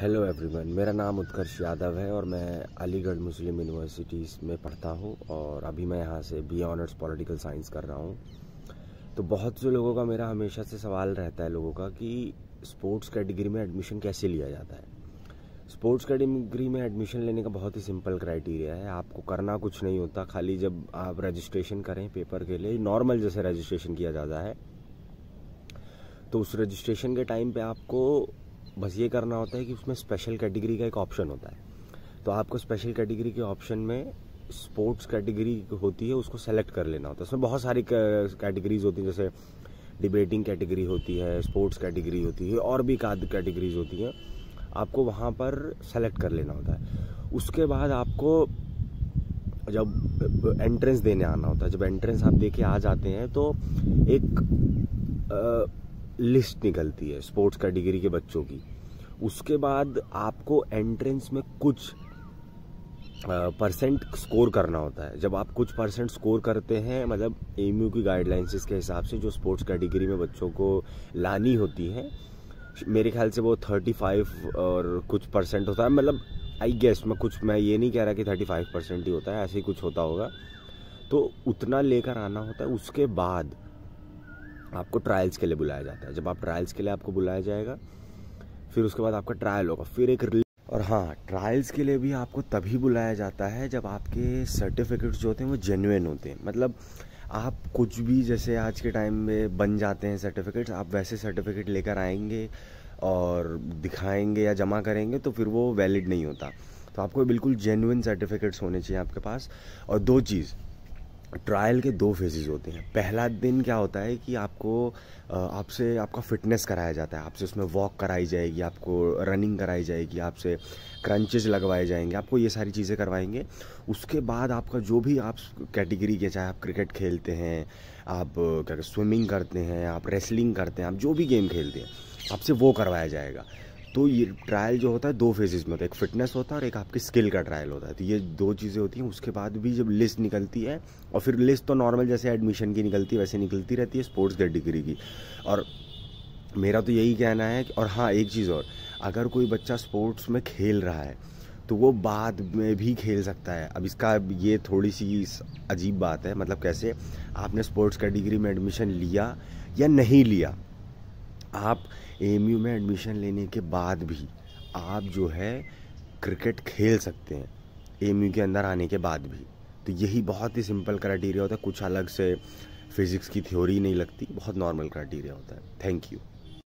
Hello everyone मेरा नाम उत्कर्ष यादव है और मैं अलीगढ़ मुस्लिम यूनिवर्सिटी में पढ़ता हूँ और अभी मैं यहाँ से बी ऑनर्स पॉलिटिकल साइंस कर रहा हूँ। तो बहुत से लोगों का मेरा हमेशा से सवाल रहता है लोगों का कि स्पोर्ट्स कैटेगरी में एडमिशन कैसे लिया जाता है? स्पोर्ट्स कैटेगरी में एडमिशन लेने का बहुत ही सिंपल क्राइटेरिया है। आपको करना कुछ नहीं होता, खाली जब आप रजिस्ट्रेशन करें पेपर के लिए नॉर्मल जैसे रजिस्ट्रेशन किया जाता है। तो उस रजिस्ट्रेशन के टाइम पे आपको बस ये करना होता है कि उसमें स्पेशल कैटेगरी का एक ऑप्शन होता है। तो आपको स्पेशल कैटेगरी के ऑप्शन में स्पोर्ट्स कैटेगरी होती है, उसको सेलेक्ट कर लेना होता है। उसमें बहुत सारी कैटेगरीज होती हैं, जैसे डिबेटिंग कैटेगरी होती है स्पोर्ट्स कैटेगरी होती है, और भी कैटेगरीज होती हैं। आपको वहाँ पर सेलेक्ट कर लेना होता है। उसके बाद आपको जब एंट्रेंस देने आना होता है, जब एंट्रेंस आप दे आ जाते हैं तो एक लिस्ट निकलती है स्पोर्ट्स कैटेगरी के बच्चों की। उसके बाद आपको एंट्रेंस में कुछ परसेंट स्कोर करना होता है। जब आप कुछ परसेंट स्कोर करते हैं मतलब एम की गाइडलाइंस के हिसाब से जो स्पोर्ट्स कैटेगरी में बच्चों को लानी होती है, मेरे ख्याल से वो थर्टी फाइव और कुछ परसेंट होता है। मतलब आई गेस मैं कुछ, मैं ये नहीं कह रहा कि थर्टी फाइव परसेंट ही होता है, ऐसे ही कुछ होता होगा। तो उतना लेकर आना होता है। उसके बाद आपको ट्रायल्स के लिए बुलाया जाता है। जब आप ट्रायल्स के लिए आपको बुलाया जाएगा, फिर उसके बाद आपका ट्रायल होगा, फिर एक और हाँ ट्रायल्स के लिए भी आपको तभी बुलाया जाता है जब आपके सर्टिफिकेट्स जो होते हैं वो जेन्युन होते हैं। मतलब आप कुछ भी जैसे आज के टाइम में बन जाते हैं सर्टिफिकेट्स आप वैसे सर्टिफिकेट लेकर आएँगे और दिखाएँगे या जमा करेंगे तो फिर वो वैलिड नहीं होता। तो आपको बिल्कुल जेन्युन सर्टिफिकेट्स होने चाहिए आपके पास। और दो चीज़ ट्रायल के दो फेजेस होते हैं। पहला दिन क्या होता है कि आपको आपसे आपका फिटनेस कराया जाता है। आपसे उसमें वॉक कराई जाएगी, आपको रनिंग कराई जाएगी, आपसे क्रंचेज लगवाए जाएँगे, आपको ये सारी चीज़ें करवाएँगे। उसके बाद आपका जो भी आप कैटेगरी के, चाहे आप क्रिकेट खेलते हैं, आप क्या स्विमिंग करते हैं, आप रेसलिंग करते हैं, आप जो भी गेम खेलते हैं, आपसे वो करवाया जाएगा। तो ये ट्रायल जो होता है, दो फेजेस में होता है। एक फिटनेस होता है और एक आपकी स्किल का ट्रायल होता है। तो ये दो चीज़ें होती हैं, उसके बाद भी जब लिस्ट निकलती है, और फिर लिस्ट तो नॉर्मल जैसे एडमिशन की निकलती है, वैसे निकलती रहती है स्पोर्ट्स कैटेगरी की। और मेरा तो यही कहना है और हाँ एक चीज़ और, अगर कोई बच्चा स्पोर्ट्स में खेल रहा है तो वो बाद में भी खेल सकता है। अब इसका ये थोड़ी सी अजीब बात है मतलब कैसे आपने स्पोर्ट्स कैटेगरी में एडमिशन लिया या नहीं लिया? आप एमयू में एडमिशन लेने के बाद भी आप जो है क्रिकेट खेल सकते हैं एम के अंदर आने के बाद भी। तो यही बहुत ही सिंपल क्राइटेरिया होता है। कुछ अलग से फिज़िक्स की थ्योरी नहीं लगती, बहुत नॉर्मल क्राइटेरिया होता है। Thank you